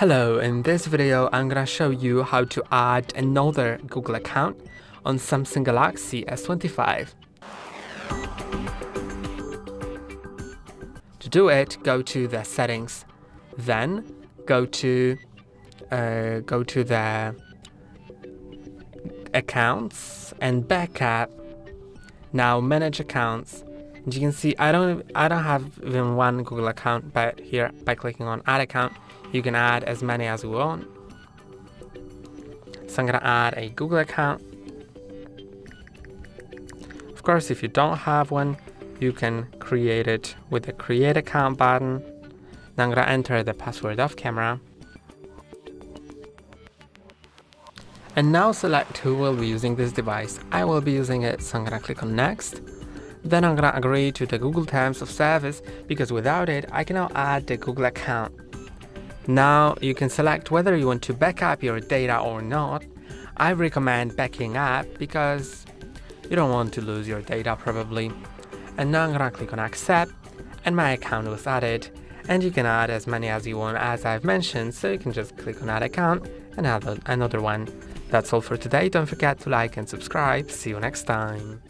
Hello, in this video I'm gonna show you how to add another Google account on Samsung Galaxy S25. To do it, go to the settings, then go to uh, go to the accounts and backup. Now manage accounts. As you can see, I don't I don't have even one Google account, but here by clicking on add account, you can add as many as you want. So I'm gonna add a Google account. Of course, if you don't have one, you can create it with the create account button. Now I'm gonna enter the password off camera. And now select who will be using this device. I will be using it, so I'm gonna click on next. Then I'm gonna agree to the Google Terms of Service because without it, I cannot add the Google account. Now you can select whether you want to back up your data or not. I recommend backing up because you don't want to lose your data probably. And now I'm gonna click on accept and my account was added and you can add as many as you want as I've mentioned so you can just click on add account and add another one. That's all for today, don't forget to like and subscribe, see you next time.